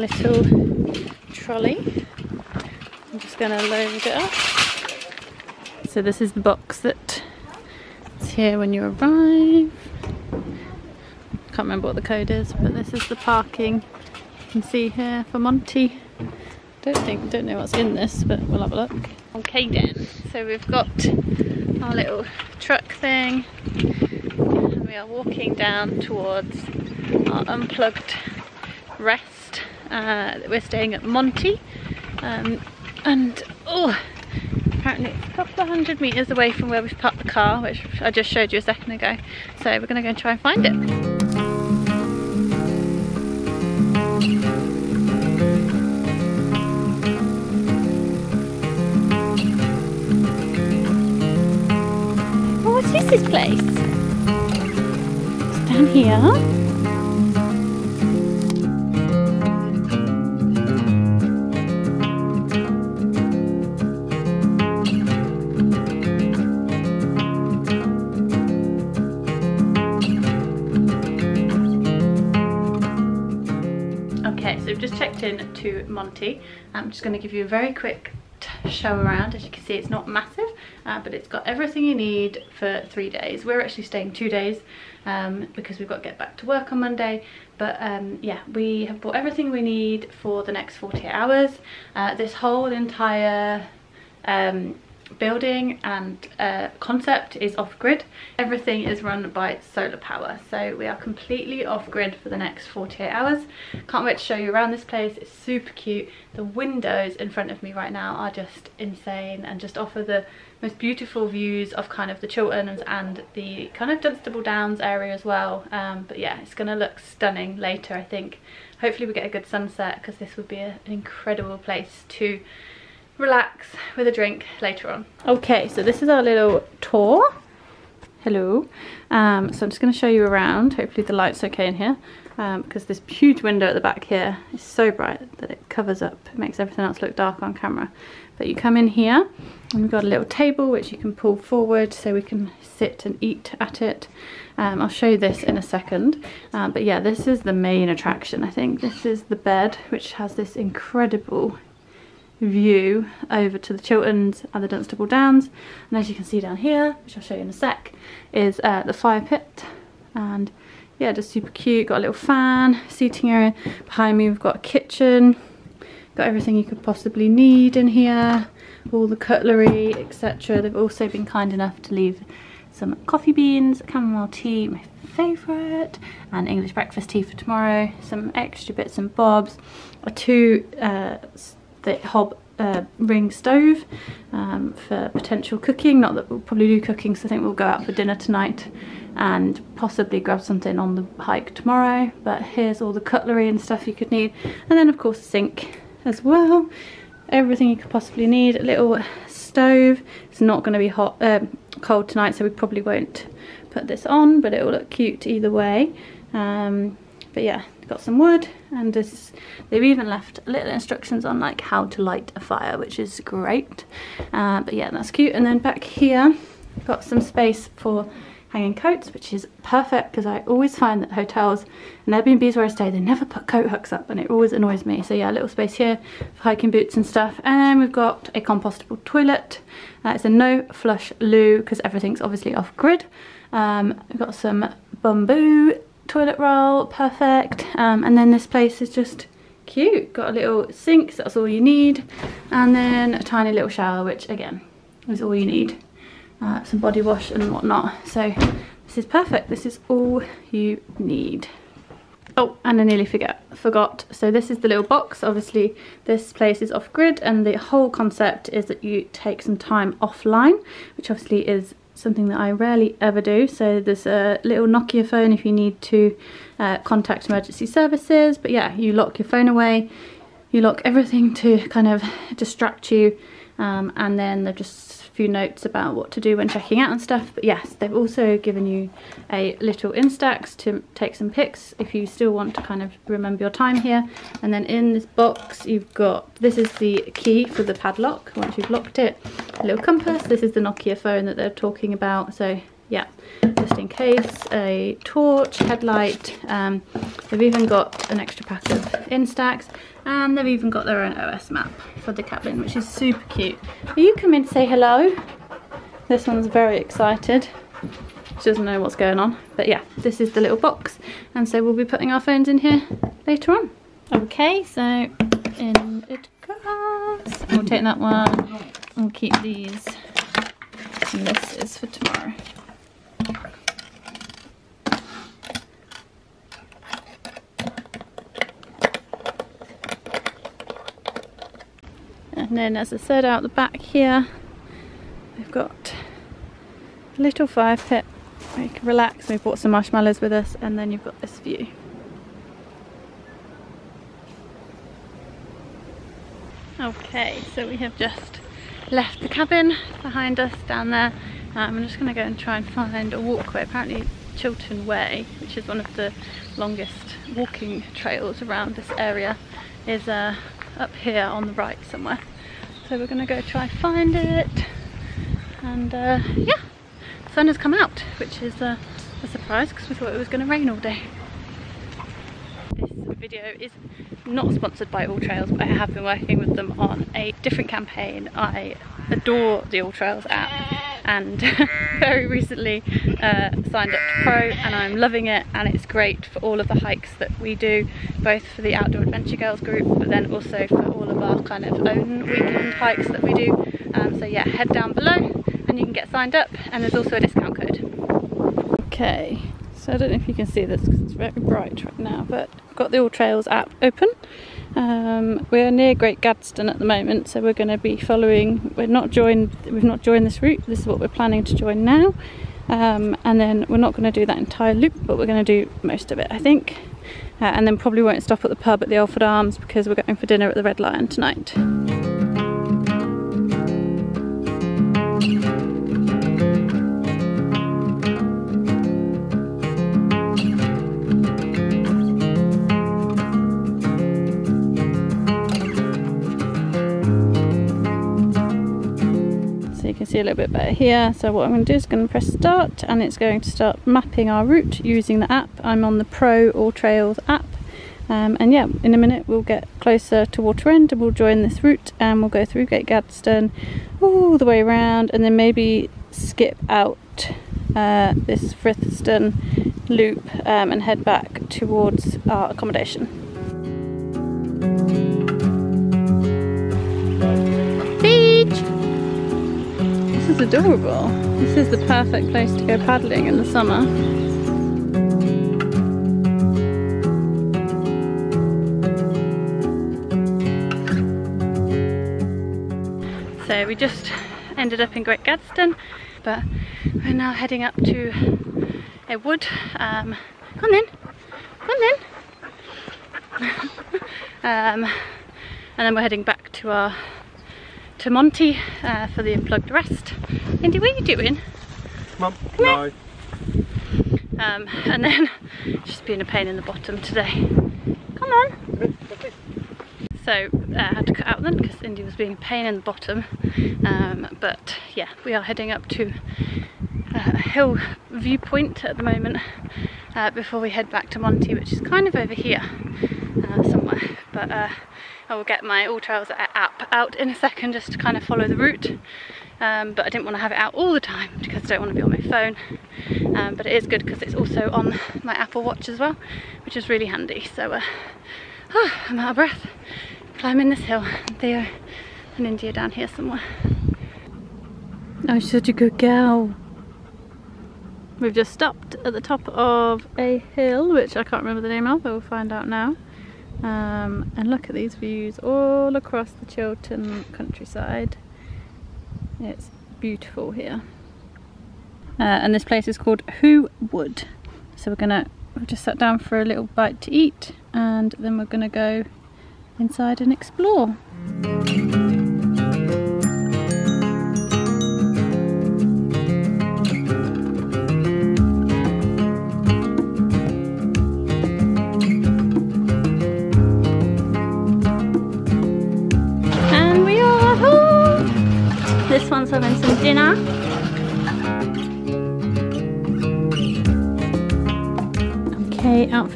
little trolley. I'm just going to load it up. So this is the box that is here when you arrive. Can't remember what the code is, but this is the parking you can see here for Monty. Don't think, don't know what's in this, but we'll have a look. Okay then, so we've got our little truck thing. And we are walking down towards our unplugged rest. Uh, we're staying at Monty. Um, and oh, apparently it's a couple of hundred meters away from where we've parked the car, which I just showed you a second ago. So we're gonna go and try and find it. What is this place? It's down here. I'm just going to give you a very quick show around. As you can see, it's not massive, uh, but it's got everything you need for three days. We're actually staying two days um, because we've got to get back to work on Monday. But um, yeah, we have bought everything we need for the next 48 hours. Uh, this whole entire um, building and uh, concept is off-grid. Everything is run by solar power, so we are completely off-grid for the next 48 hours. Can't wait to show you around this place, it's super cute. The windows in front of me right now are just insane and just offer the most beautiful views of kind of the Chilterns and the kind of Dunstable Downs area as well. Um, but yeah, it's gonna look stunning later, I think. Hopefully we get a good sunset because this would be a, an incredible place to relax with a drink later on. Okay, so this is our little tour. Hello. Um, so I'm just going to show you around. Hopefully the light's okay in here. Um, because this huge window at the back here is so bright that it covers up. It makes everything else look dark on camera. But you come in here and we've got a little table which you can pull forward so we can sit and eat at it. Um, I'll show you this in a second. Um, but yeah, this is the main attraction, I think. This is the bed which has this incredible view over to the Chilterns and the Dunstable Downs. And as you can see down here which I'll show you in a sec is uh, the fire pit. And yeah just super cute. Got a little fan seating area. Behind me we've got a kitchen. Got everything you could possibly need in here. All the cutlery etc they've also been kind enough to leave some coffee beans chamomile tea my favourite and English breakfast tea for tomorrow. Some extra bits and bobs. Two uh, the hob uh, ring stove um, for potential cooking. Not that we'll probably do cooking, so I think we'll go out for dinner tonight and possibly grab something on the hike tomorrow. But here's all the cutlery and stuff you could need. And then of course sink as well. Everything you could possibly need. A little stove. It's not going to be hot, uh, cold tonight, so we probably won't put this on, but it will look cute either way. Um, but yeah, got some wood and this, they've even left little instructions on like how to light a fire which is great. Uh, but yeah that's cute. And then back here got some space for hanging coats which is perfect because I always find that hotels and Airbnbs where I stay they never put coat hooks up and it always annoys me. So yeah a little space here for hiking boots and stuff. And then we've got a compostable toilet. Uh, it's a no flush loo because everything's obviously off grid. Um, we've got some bamboo toilet roll, perfect. Um, and then this place is just cute. Got a little sink, so that's all you need. And then a tiny little shower, which again, is all you need. Uh, some body wash and whatnot. So this is perfect. This is all you need. Oh, and I nearly forget, forgot. So this is the little box. Obviously, this place is off grid, and the whole concept is that you take some time offline, which obviously is something that I rarely ever do. So there's a little Nokia phone if you need to uh, contact emergency services. But yeah, you lock your phone away, you lock everything to kind of distract you. Um, and then they've just a few notes about what to do when checking out and stuff. But yes, they've also given you a little Instax to take some pics if you still want to kind of remember your time here. And then in this box, you've got, this is the key for the padlock once you've locked it. a little compass. This is the Nokia phone that they're talking about. So yeah, just in case. A torch, headlight. Um, they've even got an extra pack of Instax. And they've even got their own OS map for the cabin, which is super cute. Are you coming to say hello? This one's very excited. She doesn't know what's going on. But yeah, this is the little box. And so we'll be putting our phones in here later on. Okay, so in it goes. We'll take that one. We'll keep these. And this is for tomorrow. And then as I said out the back here, we've got a little fire pit where you can relax. We brought some marshmallows with us and then you've got this view. Okay, so we have just left the cabin behind us down there. Um, I'm just going to go and try and find a walkway. Apparently Chiltern Way, which is one of the longest walking trails around this area, is uh, up here on the right somewhere. So we're going to go try find it. And uh, yeah, sun has come out, which is uh, a surprise because we thought it was going to rain all day. This video is not sponsored by AllTrails, but I have been working with them on a different campaign. I adore the AllTrails app and very recently uh, signed up to Pro and I'm loving it and it's great for all of the hikes that we do both for the Outdoor Adventure Girls group but then also for all of our kind of own weekend hikes that we do um, so yeah head down below and you can get signed up and there's also a discount code. Okay so I don't know if you can see this because it's very bright right now but I've got the AllTrails app open um, we're near Great Gaddesden at the moment, so we're going to be following. We're not joined. We've not joined this route. This is what we're planning to join now, um, and then we're not going to do that entire loop, but we're going to do most of it, I think. Uh, and then probably won't stop at the pub at the Alford Arms because we're going for dinner at the Red Lion tonight. See a little bit better here. So what I'm going to do is going to press start and it's going to start mapping our route using the app. I'm on the Pro All Trails app. Um, and yeah, in a minute we'll get closer to Water End and we'll join this route and we'll go through Great Gaddesden all the way around and then maybe skip out uh, this Frithsden loop um, and head back towards our accommodation. Adorable. This is the perfect place to go paddling in the summer. So we just ended up in Great Gaddesden, but we're now heading up to a wood. Um, come then, come then. um, and then we're heading back to our to Monty uh, for the unplugged rest. Indy, what are you doing? Mum, Come no. Um, and then just being a pain in the bottom today. Come on. So uh, I had to cut out then because Indy was being a pain in the bottom. Um, but yeah, we are heading up to uh, a hill viewpoint at the moment uh, before we head back to Monty, which is kind of over here uh, somewhere. But uh, I will get my All Trails app out in a second just to kind of follow the route. Um, but I didn't want to have it out all the time because I don't want to be on my phone. Um, but it is good because it's also on my Apple Watch as well, which is really handy. So uh, oh, I'm out of breath climbing this hill. Theo and India down here somewhere. Oh, she's such a good girl. We've just stopped at the top of a hill, which I can't remember the name of, but we'll find out now. Um, and look at these views all across the Chiltern countryside. It's beautiful here. Uh, and this place is called Hoo Wood. So we're gonna, we've just sat down for a little bite to eat and then we're gonna go inside and explore.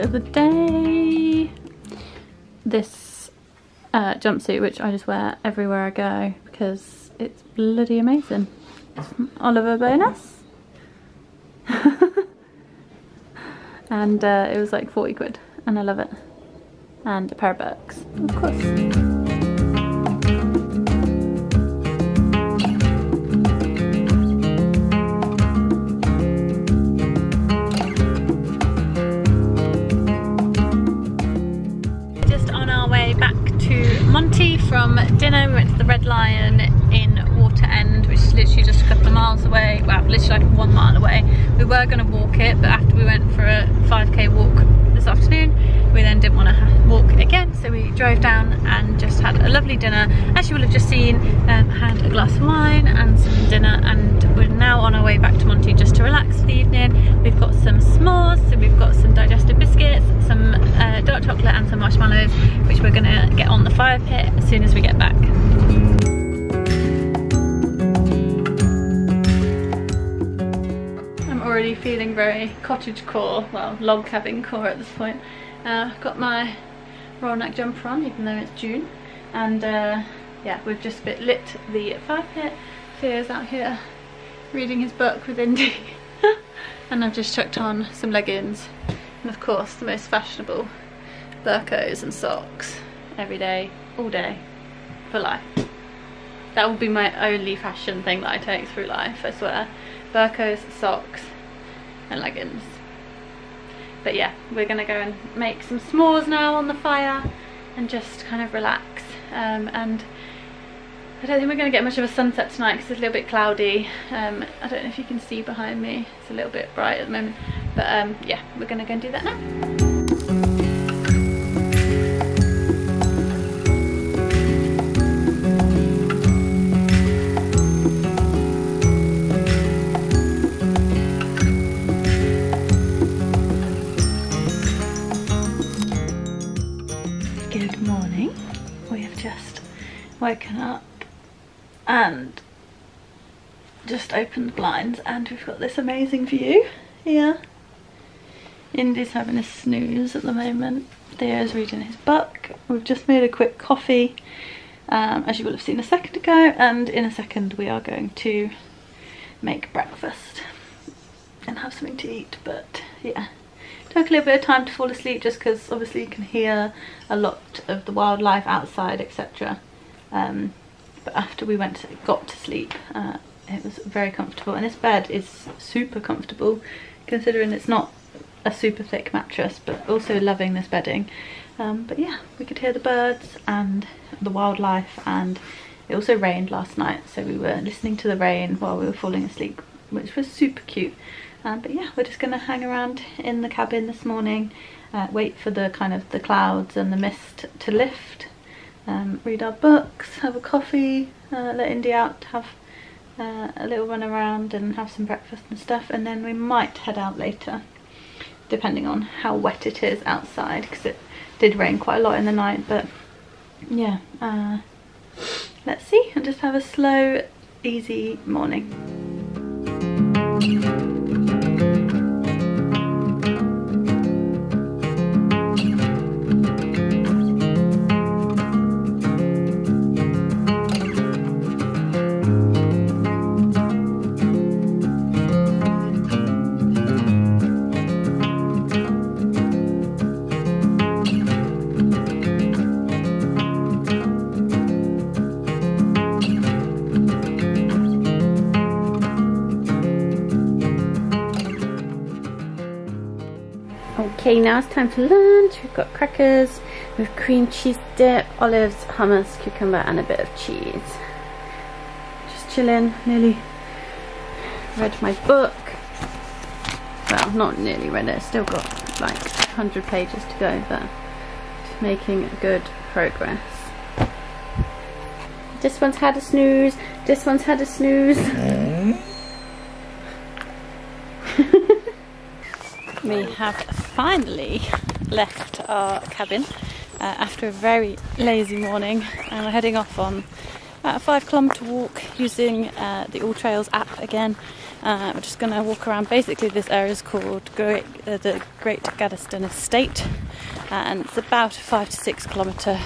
Of the day. This uh, jumpsuit, which I just wear everywhere I go because it's bloody amazing. It's from Oliver Bonas. and uh, it was like 40 quid and I love it. And a pair of books, of course. Red Lion in Water End, which is literally just a couple of miles away. Well, literally like one mile away. We were going to walk it, but after we went for a 5k walk this afternoon, we then didn't want to walk again. So we drove down and just had a lovely dinner. As you will have just seen, um, had a glass of wine and some dinner and we're now on our way back to Monty just to relax for the evening. We've got some s'mores, so we've got some digestive biscuits, some uh, dark chocolate and some marshmallows, which we're gonna get on the fire pit as soon as we get back. I'm feeling very cottage core, well log cabin core at this point. Uh, got my roll neck jumper on even though it's June and uh, yeah we've just lit the fire pit. Theo's out here reading his book with Indy and I've just chucked on some leggings and of course the most fashionable burkos and socks every day, all day, for life. That will be my only fashion thing that I take through life, I swear. Burkos, socks and leggings. But yeah, we're gonna go and make some s'mores now on the fire and just kind of relax. Um, and I don't think we're going to get much of a sunset tonight because it's a little bit cloudy. Um, I don't know if you can see behind me. It's a little bit bright at the moment. But um, yeah, we're going to go and do that now. Woken up and just opened the blinds and we've got this amazing view here. Indy's having a snooze at the moment. Theo's reading his book. We've just made a quick coffee um, as you will have seen a second ago and in a second we are going to make breakfast and have something to eat but yeah took a little bit of time to fall asleep just because obviously you can hear a lot of the wildlife outside etc um, but after we went to, got to sleep uh, it was very comfortable. And this bed is super comfortable considering it's not a super thick mattress but also loving this bedding. Um, but yeah we could hear the birds and the wildlife and it also rained last night so we were listening to the rain while we were falling asleep which was super cute. Um, but yeah we're just gonna hang around in the cabin this morning uh, wait for the kind of the clouds and the mist to lift um, read our books, have a coffee, uh, let Indy out, have uh, a little run around and have some breakfast and stuff and then we might head out later depending on how wet it is outside because it did rain quite a lot in the night but yeah uh, let's see and just have a slow easy morning Now it's time for lunch. We've got crackers with cream cheese dip, olives, hummus, cucumber and a bit of cheese. Just chilling, nearly read my book. Well, not nearly read it, still got like 100 pages to go, but just making good progress. This one's had a snooze, this one's had a snooze. Hmm? we have finally left our cabin uh, after a very lazy morning and we're heading off on about a five kilometre walk using uh, the All Trails app again. Uh, we're just going to walk around. Basically, this area is called Great, uh, the Great Gaddesden Estate, and it's about a five to six kilometre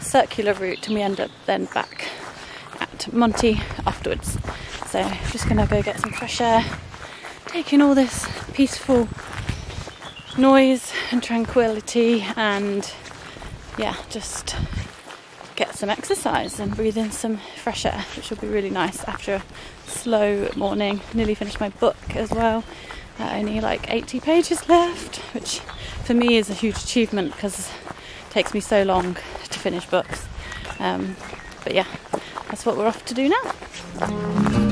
circular route, and we end up then back at Monty afterwards. So, just going to go get some fresh air, taking all this peaceful noise and tranquility, and yeah, just get some exercise and breathe in some fresh air, which will be really nice after a slow morning. Nearly finished my book as well. Uh, only like 80 pages left, which for me is a huge achievement because it takes me so long to finish books. Um, but yeah, that's what we're off to do now.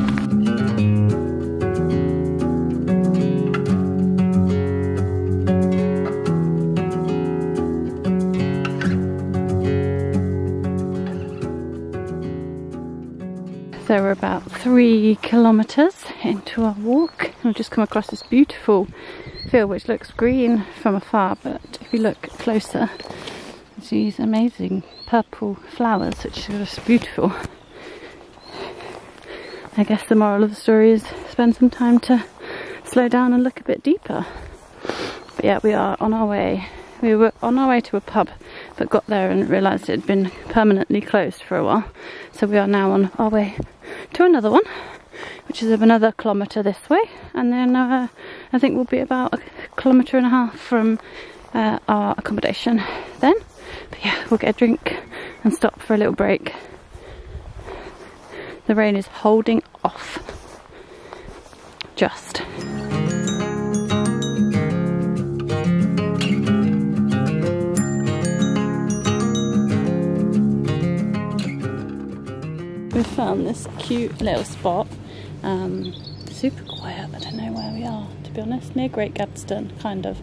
Three kilometres into our walk. I've just come across this beautiful field which looks green from afar, but if you look closer, these amazing purple flowers which are just beautiful. I guess the moral of the story is spend some time to slow down and look a bit deeper. But yeah, we are on our way. We were on our way to a pub but got there and realised it had been permanently closed for a while. So we are now on our way to another one, which is another kilometre this way, and then uh, I think we'll be about a kilometre and a half from uh, our accommodation then. But yeah, we'll get a drink and stop for a little break. The rain is holding off. Just. We found this cute little spot. Um, super quiet. I don't know where we are, to be honest. Near Great Gaddesden, kind of.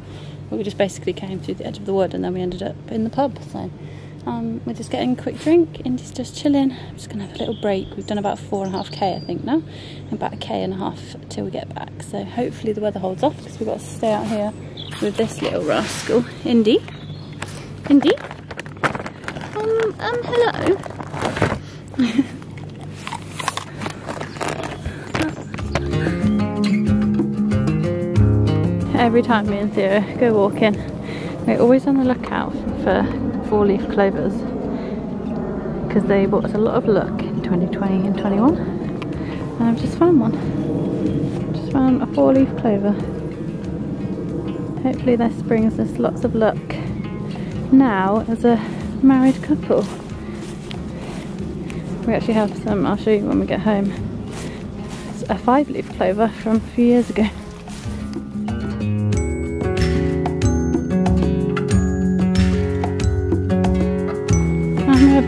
We just basically came through the edge of the wood and then we ended up in the pub. So um, we're just getting a quick drink. Indy's just chilling. I'm just going to have a little break. We've done about four and a half k, I think, now. And about a k and a half till we get back. So hopefully the weather holds off because we've got to stay out here with this little rascal. Indy? Indy? Um, um, hello? every time me and Theo go walking, we're always on the lookout for four leaf clovers because they brought us a lot of luck in 2020 and 21 and I've just found one. Just found a four leaf clover. Hopefully this brings us lots of luck now as a married couple. We actually have some, I'll show you when we get home. It's a five leaf clover from a few years ago.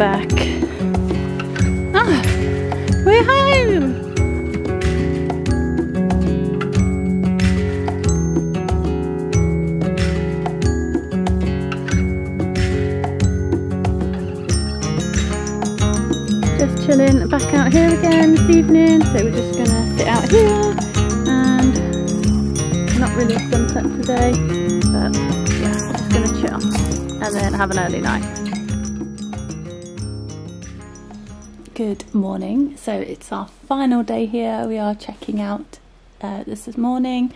Back. Ah, we're home! Just chilling back out here again this evening, so we're just gonna sit out here and not really sunset today, but yeah, just gonna chill and then have an early night. Good morning. So it's our final day here. We are checking out uh, this morning.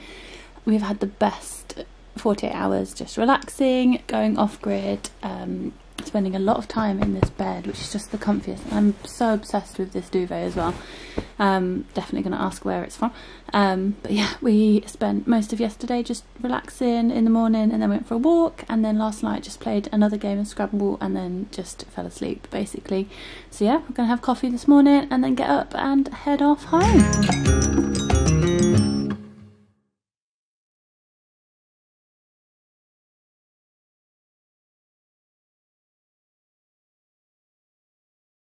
We've had the best 48 hours just relaxing, going off grid, um, spending a lot of time in this bed, which is just the comfiest. I'm so obsessed with this duvet as well. Um, definitely going to ask where it's from. Um, but yeah, we spent most of yesterday just relaxing in the morning and then went for a walk. And then last night just played another game of Scrabble and then just fell asleep basically. So yeah, we're going to have coffee this morning and then get up and head off home.